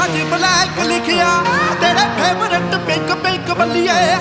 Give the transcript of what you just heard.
ਸੱਜ ਬਲੈਕ ਲਿਖਿਆ ਤੇਰੇ ਫੇਵਰਟ ਪਿੰਕ ਪਿੰਕ ਬੱਲੀਏ